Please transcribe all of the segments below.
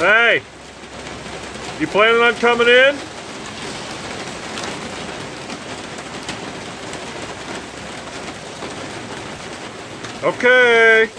Hey! You planning on coming in? Okay.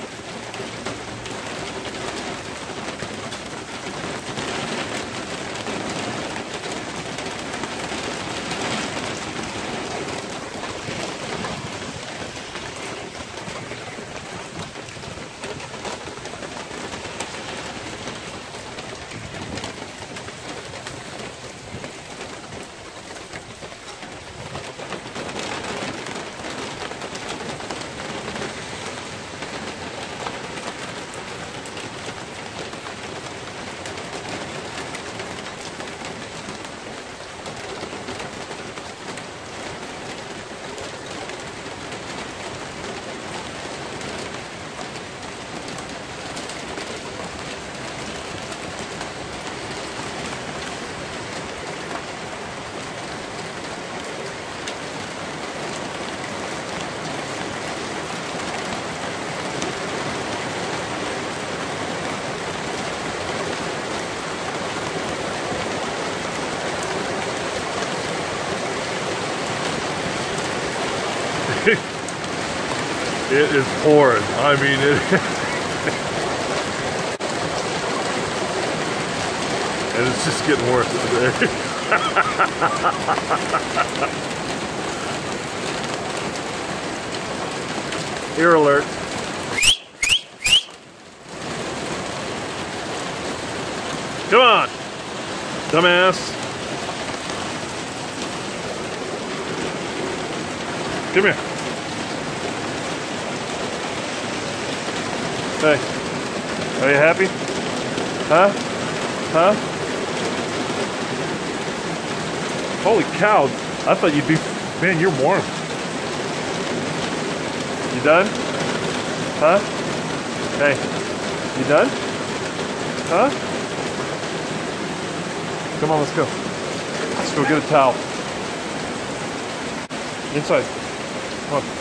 It is pouring. I mean, it. and it's just getting worse today. Ear alert. Come on, dumbass. Come here. Hey, are you happy? Huh? Huh? Holy cow, I thought you'd be, man, you're warm. You done? Huh? Hey, you done? Huh? Come on, let's go. Let's go get a towel. Inside. Come on.